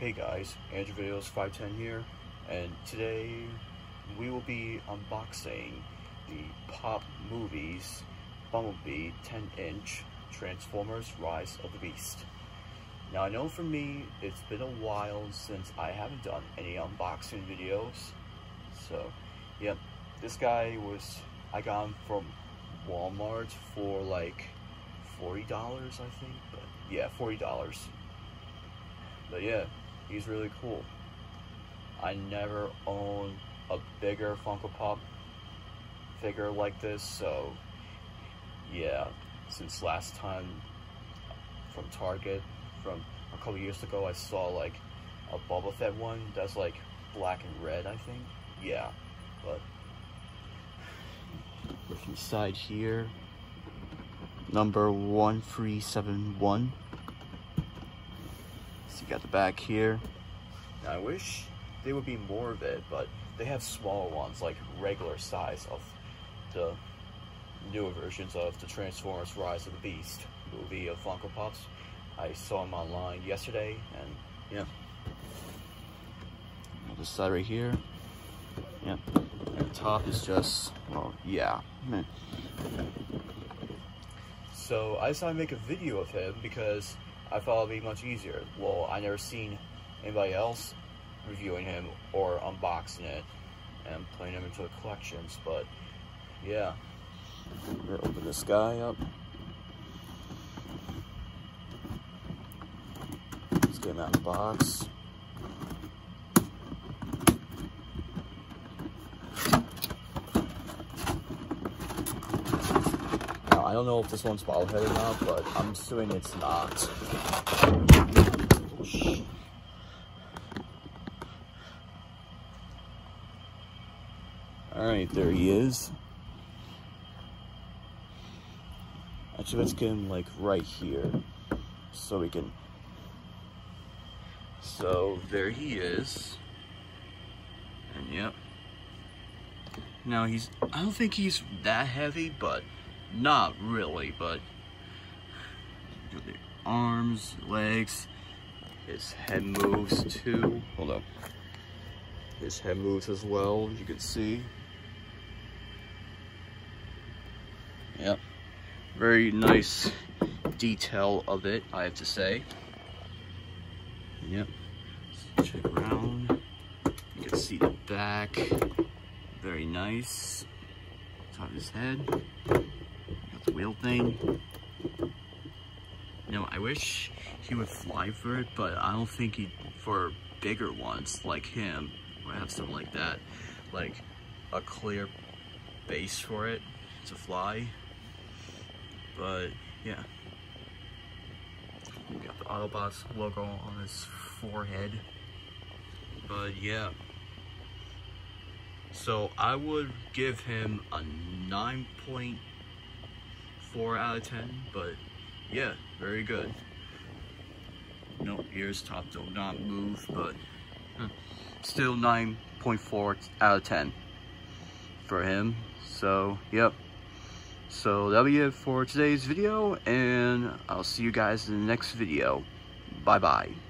Hey guys, Andrew Videos 510 here, and today we will be unboxing the Pop Movies Bumblebee 10 inch Transformers Rise of the Beast. Now I know for me, it's been a while since I haven't done any unboxing videos, so yeah, this guy was, I got him from Walmart for like $40 I think, but yeah, $40. But yeah, he's really cool. I never owned a bigger Funko Pop figure like this, so yeah, since last time from Target, from a couple years ago, I saw like a Boba Fett one that's like black and red, I think. Yeah, but with inside here, number 1371. So you got the back here. Now, I wish there would be more of it, but they have smaller ones, like regular size of the newer versions of the Transformers Rise of the Beast movie of Funko Pops. I saw them online yesterday, and yeah. This side right here. Yeah. And the top is just, well, yeah. So I decided to make a video of him because I thought it'd be much easier. Well, I never seen anybody else reviewing him or unboxing it and putting him into the collections, but yeah. Gonna open this guy up. Let's get him out of the box. I don't know if this one's bobblehead or not, but I'm assuming it's not. All right, there he is. Actually, let's get him like right here so we can. So there he is. And yep. Now he's, I don't think he's that heavy, but not really, but the arms, legs, his head moves too. Hold up. His head moves as well, you can see. Yep. Very nice detail of it, I have to say. Yep. check around. You can see the back. Very nice. Top of his head. Wheel thing. Know, I wish he would fly for it, but I don't think he, for bigger ones like him, would have something like that. Like a clear base for it to fly. But yeah. We got the Autobots logo on his forehead. But yeah. So I would give him a 9.4 out of 10, but yeah, very good. No, ears top do not move, but hmm, still 9.4 out of 10 for him. So, yep. So that'll be it for today's video, and I'll see you guys in the next video. Bye-bye.